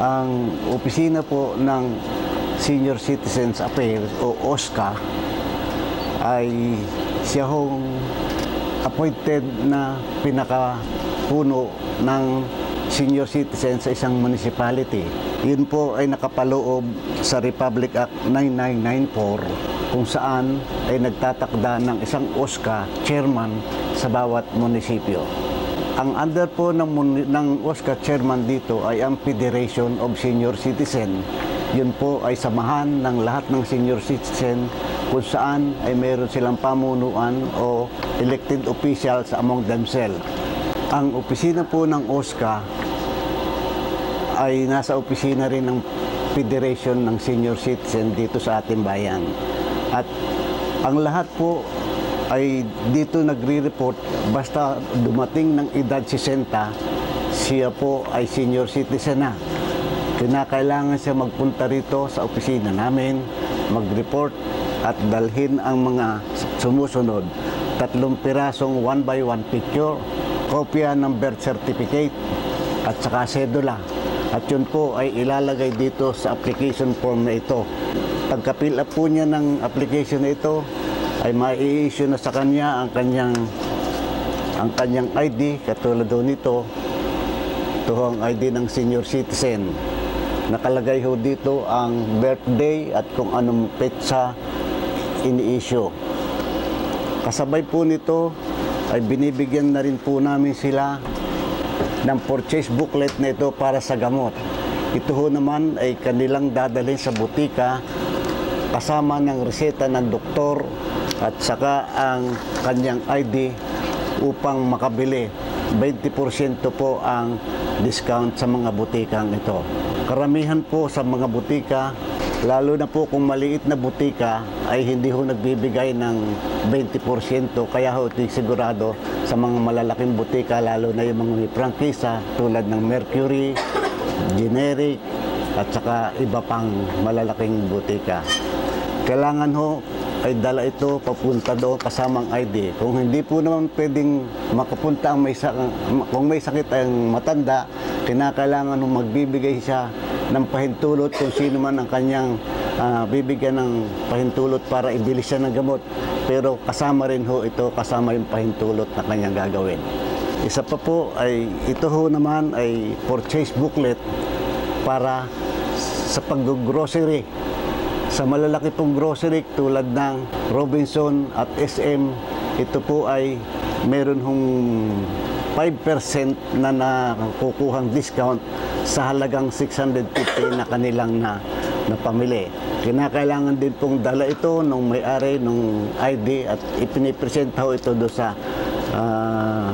Ang opisina po ng Senior Citizens Affairs o OSCA ay siya hong appointed na pinakapuno ng senior citizen sa isang municipality. Yun po ay nakapaloob sa Republic Act 9994 kung saan ay nagtatakda ng isang OSCA chairman sa bawat munisipyo. Ang under po ng, ng OSCA chairman dito ay ang Federation of Senior Citizen. Yun po ay samahan ng lahat ng senior citizen kung saan ay meron silang pamunuan o elected officials among themselves. Ang opisina po ng OSCA ay nasa opisina rin ng Federation ng Senior Citizen dito sa ating bayan. At ang lahat po ay dito nagre-report basta dumating ng edad 60, siya po ay senior citizen na. Kinakailangan siya magpunta rito sa opisina namin, mag-report at dalhin ang mga sumusunod. Tatlong pirasong one by one picture, kopya ng birth certificate at saka sedula. At yun po ay ilalagay dito sa application form na ito. Pagka-fill up po niya ng application na ito, ay mai-issue na sa kanya ang kanyang ang kanyang ID katulad do nito. Ito ho ang ID ng senior citizen. Nakalagay ho dito ang birthday at kung anong petsa ini-issue. Kasabay po nito ay binibigyan na rin po namin sila ng purchase booklet na ito para sa gamot. Ito ho naman ay kanilang dadalhin sa butika kasama ng reseta ng doktor at saka ang kanyang ID upang makabili. 20% po ang discount sa mga butikang ito. Karamihan po sa mga butika, lalo na po kung maliit na butika, ay hindi ho nagbibigay ng 20%. Kaya ho sigurado sa mga malalaking butika, lalo na yung mga may prangkisa tulad ng Mercury, Generic, at saka iba pang malalaking butika. Kailangan ho ay dala ito papunta doon kasamang ID. Kung hindi po naman pwedeng makapunta ang may sakit, kung may sakit ang matanda, kinakailangan nung magbibigay siya ng pahintulot kung sino man ang kanyang ah, bibigyan ng pahintulot para ibili siya ng gamot. Pero kasama rin ho ito, kasama yung pahintulot na kanyang gagawin. Isa pa po ay ito ho naman ay purchase booklet para sa pag-grocery sa malalaki pong grocery tulad ng Robinson at SM, ito po ay meron hong 5% na nakukuhang discount sa halagang 650 na kanilang na, na pamili. Kinakailangan din pong dala ito nung may-ari, nung ID at ipinipresenta ho ito do sa ah,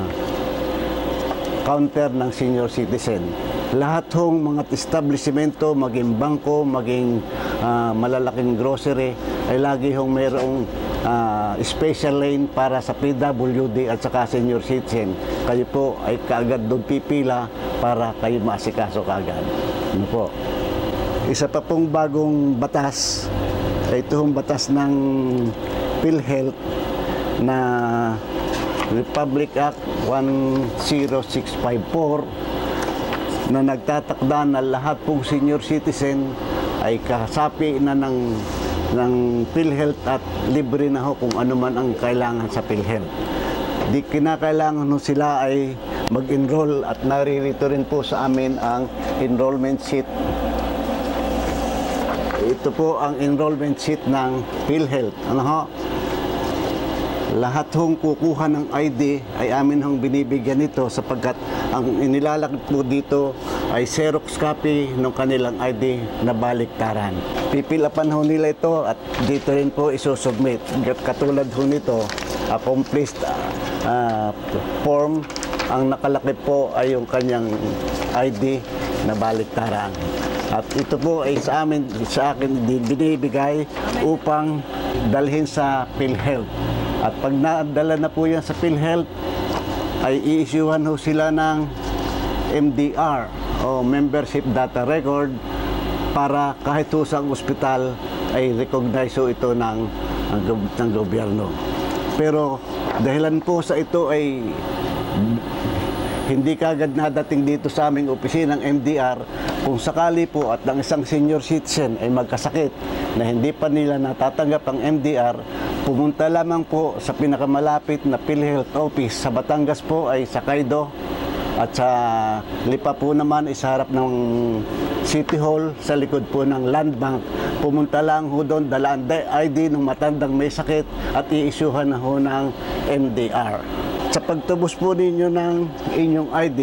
counter ng senior citizen. Lahat hong mga establishmento, maging bangko, maging ah, malalaking grocery, ay lagi hong mayroong ah, special lane para sa PWD at saka senior citizen. Kayo po ay kaagad doon pipila para kayo maasikaso kaagad. Ano po? Isa pa pong bagong batas, ito hong batas ng PhilHealth na Republic Act 10654 na nagtatakda na lahat pong senior citizen ay kasapi na ng ng PhilHealth at libre na ho kung ano man ang kailangan sa PhilHealth. Di kinakailangan ho sila ay mag-enroll at naririto rin po sa amin ang enrollment sheet. Ito po ang enrollment sheet ng PhilHealth. Ano ho? Lahat hong kukuha ng ID ay amin hong binibigyan nito sapagkat ang inilalakit po dito ay Xerox copy ng kanilang ID na baliktaran. Pipilapan ho nila ito at dito rin po isusubmit. Katulad ho nito, a complete ah, form, ang nakalakip po ay yung kanyang ID na baliktaran. At ito po ay sa amin, sa akin din binibigay upang dalhin sa PhilHealth. At pag nadala na po yan sa PhilHealth, ay i-issuehan ho sila ng MDR o Membership Data Record para kahit ho sa ospital ay recognize ho ito ng, ng, ng gobyerno. Pero dahilan po sa ito ay hindi kagad nadating dito sa aming opisinang MDR kung sakali po at ang isang senior citizen ay magkasakit na hindi pa nila natatanggap ang MDR, pumunta lamang po sa pinakamalapit na PhilHealth office sa Batangas po ay sa Kaido at sa Lipa po naman is harap ng City Hall sa likod po ng Land Bank. Pumunta lang ho doon, dalaan ID ng matandang may sakit at i-issuehan na ho ng MDR. Sa pagtubos po ninyo ng inyong ID,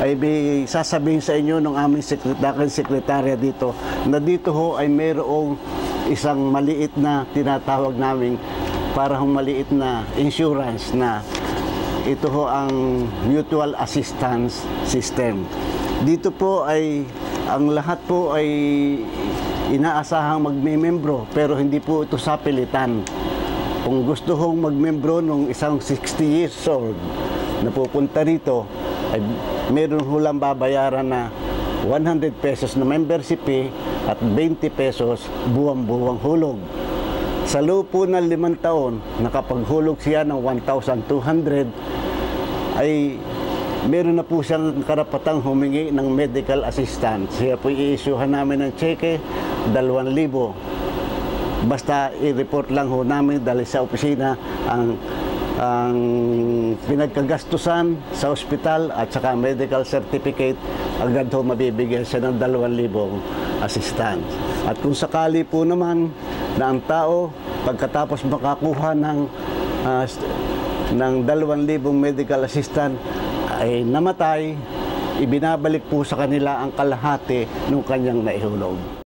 ay may sasabihin sa inyo ng aming sekretarya, sekretarya dito na dito ho ay mayroong isang maliit na tinatawag naming para hong maliit na insurance na ito ho ang mutual assistance system. Dito po ay ang lahat po ay inaasahang magmemembro pero hindi po ito sa pilitan. Kung gusto hong magmembro ng isang 60 years old na pupunta rito, ay meron ho lang babayaran na 100 pesos na membership fee at 20 pesos buwang-buwang hulog. Sa loob ng limang taon, nakapaghulog siya ng 1,200 ay meron na po siyang karapatang humingi ng medical assistance. Siya po i-issuehan namin ng cheque, 2,000. Basta i-report lang ho namin dahil sa opisina ang ang pinagkagastusan sa ospital at saka medical certificate, agad ho mabibigyan siya ng 2,000 assistance. At kung sakali po naman na ang tao pagkatapos makakuha ng ah, ng 2,000 medical assistant ay namatay, ibinabalik po sa kanila ang kalahati ng kanyang naihulog.